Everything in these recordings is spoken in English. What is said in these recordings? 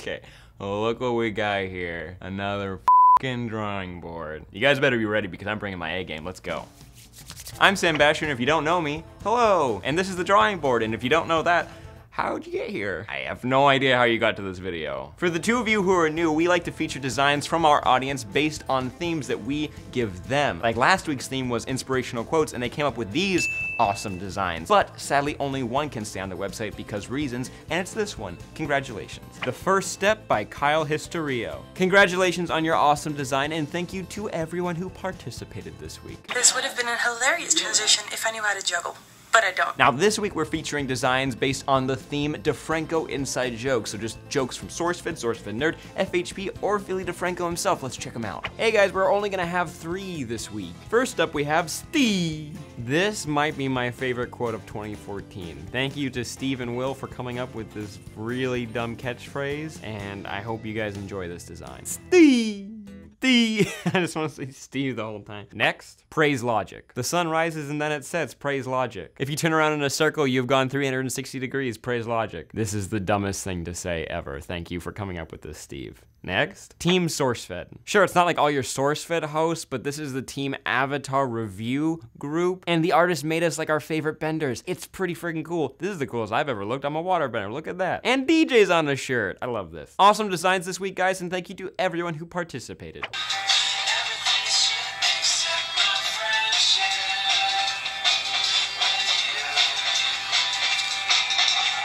Okay, well, look what we got here. Another fucking drawing board. You guys better be ready because I'm bringing my A game. Let's go. I'm Sam Bashor, and if you don't know me, hello. And this is the drawing board, and if you don't know that, How'd you get here? I have no idea how you got to this video. For the two of you who are new, we like to feature designs from our audience based on themes that we give them. Like last week's theme was inspirational quotes and they came up with these awesome designs. But sadly, only one can stay on the website because reasons, and it's this one. Congratulations. The First Step by Kyle Historio. Congratulations on your awesome design and thank you to everyone who participated this week. This would have been a hilarious transition if I knew how to juggle but I don't. Now this week we're featuring designs based on the theme DeFranco Inside Jokes, so just jokes from SourceFed, SourceFed Nerd, FHP, or Philly DeFranco himself. Let's check them out. Hey guys, we're only gonna have three this week. First up we have Steve. This might be my favorite quote of 2014. Thank you to Steve and Will for coming up with this really dumb catchphrase, and I hope you guys enjoy this design. Steve! Steve. I just want to say Steve the whole time. Next, praise logic. The sun rises and then it sets, praise logic. If you turn around in a circle, you've gone 360 degrees, praise logic. This is the dumbest thing to say ever. Thank you for coming up with this, Steve. Next, Team SourceFed. Sure, it's not like all your SourceFed hosts, but this is the Team Avatar review group, and the artist made us like our favorite benders. It's pretty freaking cool. This is the coolest I've ever looked. I'm a waterbender. Look at that. And DJ's on the shirt. I love this. Awesome designs this week, guys, and thank you to everyone who participated.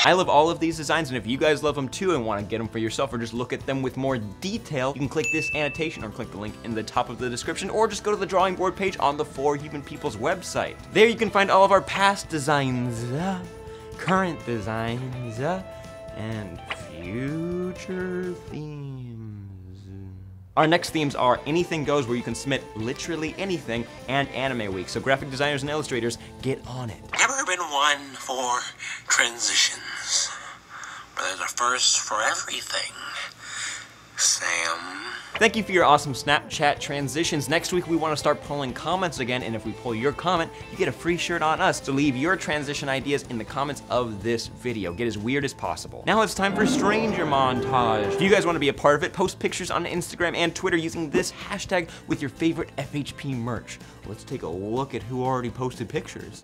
I love all of these designs, and if you guys love them too and want to get them for yourself or just look at them with more detail, you can click this annotation or click the link in the top of the description or just go to the drawing board page on the For Human Peoples website. There you can find all of our past designs, uh, current designs, uh, and future themes. Our next themes are Anything Goes, where you can submit literally anything, and Anime Week. So graphic designers and illustrators, get on it. Been one for transitions, but there's a first for everything. Sam. Thank you for your awesome Snapchat transitions. Next week, we want to start pulling comments again, and if we pull your comment, you get a free shirt on us. So leave your transition ideas in the comments of this video. Get as weird as possible. Now it's time for Stranger Montage. If you guys want to be a part of it, post pictures on Instagram and Twitter using this hashtag with your favorite FHP merch. Let's take a look at who already posted pictures.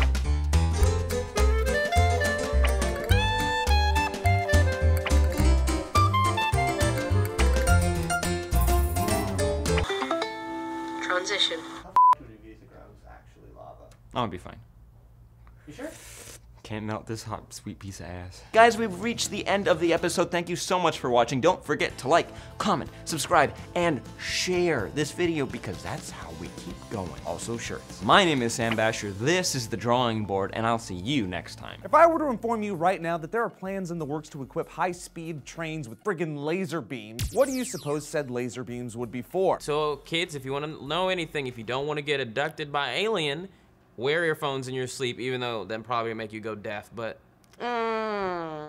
Transition. I'll be fine. You sure? Can't melt this hot, sweet piece of ass. Guys, we've reached the end of the episode. Thank you so much for watching. Don't forget to like, comment, subscribe, and share this video because that's how we keep going. Also shirts. My name is Sam Bashor. This is The Drawing Board, and I'll see you next time. If I were to inform you right now that there are plans in the works to equip high-speed trains with friggin' laser beams, what do you suppose said laser beams would be for? So kids, if you want to know anything, if you don't want to get abducted by alien, wear earphones in your sleep, even though that probably make you go deaf, but... Mm.